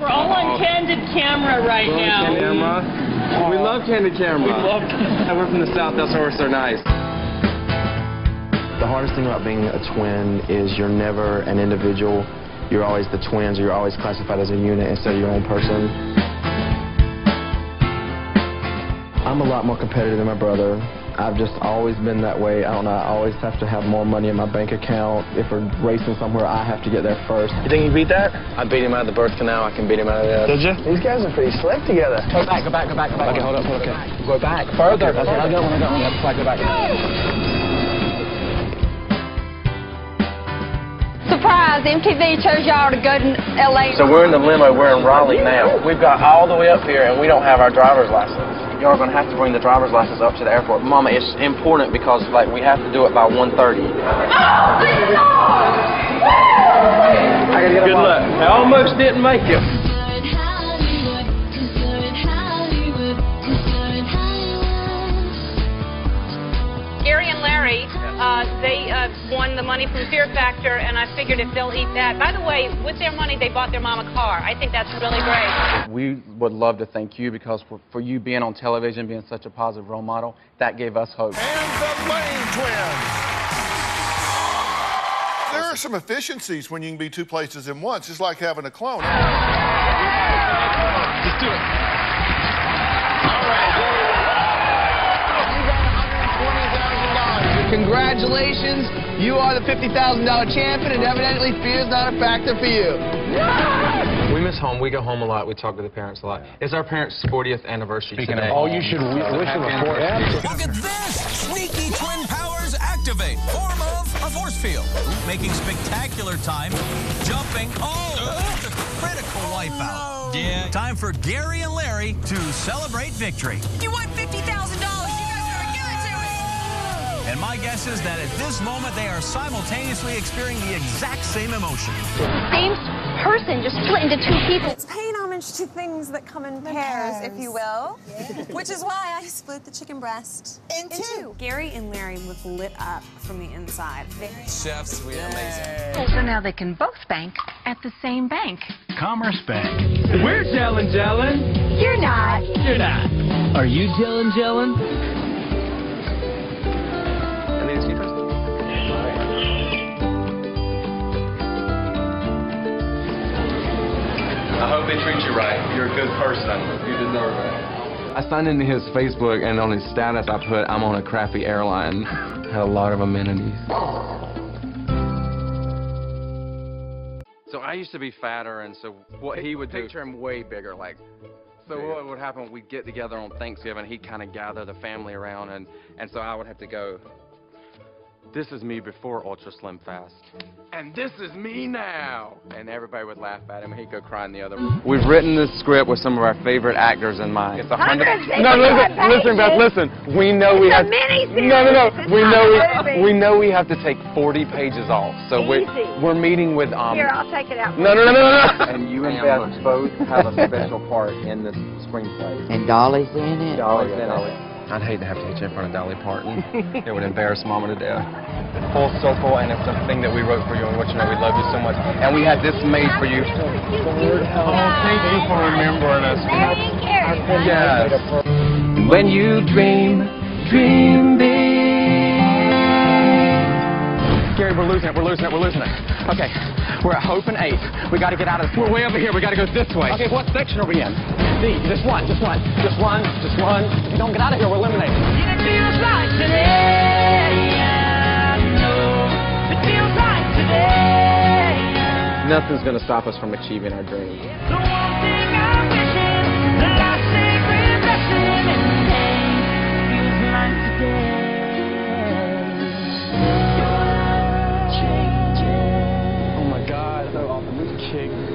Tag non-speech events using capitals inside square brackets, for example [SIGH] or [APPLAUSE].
We're all on oh. candid camera right We're now. on camera. We love candid camera. We love [LAUGHS] And we're from the South. That's why we're so nice. The hardest thing about being a twin is you're never an individual. You're always the twins, or you're always classified as a unit instead of your own person. I'm a lot more competitive than my brother. I've just always been that way. I don't know, I always have to have more money in my bank account. If we're racing somewhere, I have to get there first. You think you beat that? I beat him out of the birth canal. I can beat him out of the... Did you? These guys are pretty slick together. Go back, go back, go back, go back. Okay, hold up, hold up. Okay. Go back. Further. Okay, I'll go when I go. Yeah, that's why I go back. Surprise! MTV chose y'all to go to LA. So we're in the limo, we're in Raleigh now. We've got all the way up here and we don't have our driver's license. Y'all are gonna have to bring the driver's license up to the airport. Mama, it's important because like we have to do it by 1.30. Good luck. I almost didn't make it. And Larry, uh, they uh, won the money from Fear Factor, and I figured if they'll eat that. By the way, with their money, they bought their mom a car. I think that's really great. We would love to thank you because for, for you being on television, being such a positive role model, that gave us hope. And the Lane Twins. There are some efficiencies when you can be two places in once. It's like having a clone. Just do it. Congratulations, you are the $50,000 champion, and evidently fear is not a factor for you. We miss home. We go home a lot. We talk to the parents a lot. It's our parents' 40th anniversary today. Oh, you should wish them a fourth. Look at this! Sneaky twin powers activate. Form of a force field. Making spectacular time. Jumping. Oh! The critical wipeout. Yeah. Time for Gary and Larry to celebrate victory. You won $50,000. And my guess is that at this moment they are simultaneously experiencing the exact same emotion. Same person just split into two people. It's paying homage to things that come in pairs, if you will. Which is why I split the chicken breast in, two. Gary and Larry look lit up from the inside. Chefs, we are amazing. So now they can both bank at the same bank. Commerce Bank. We're Gellin' Gellin'. You're not. You're not. Are you Gellin' Gellin'? They treat you right. You're a good person. You deserve it. I signed into his Facebook, and on his status, I put, I'm on a crappy airline. Had a lot of amenities. So I used to be fatter, and so what he would do. Picture him way bigger, like So what would happen? We'd get together on Thanksgiving. He'd kind of gather the family around, and and so I would have to go. This is me before Ultra Slim Fast, and this is me now. And everybody would laugh at him. and He'd go cry in the other room. We've written this script with some of our favorite actors in mind. It's a hundred. No, listen, listen, Beth, listen. We know we It's a have. mini-series. No, no, no. It's We know we, we know we have to take 40 pages off. So we Easy. we're meeting with um. Here, I'll take it out. No, no, no, no, no. And you and Beth both have a special part in this screenplay. And Dolly's in it? Dolly's in it. I'd hate to have to hit you in front of Dolly Parton. [LAUGHS] it would embarrass Mama to death. Full circle, and it's something that we wrote for you and what you know we love you so much. And we had this made for you. Oh, thank you for remembering us. Yes. When you dream, dream big. Gary, we're losing it, we're losing it, we're losing it. Okay, we're at Hope and 8. We gotta get out of We're way over here, we gotta go this way. Okay, what section are we in? Just one, just one, just one, just one. If you don't get out of here, we're eliminated. It feels like today. Yeah, it feels like today. Yeah. Nothing's going to stop us from achieving our dreams. Oh my God, this.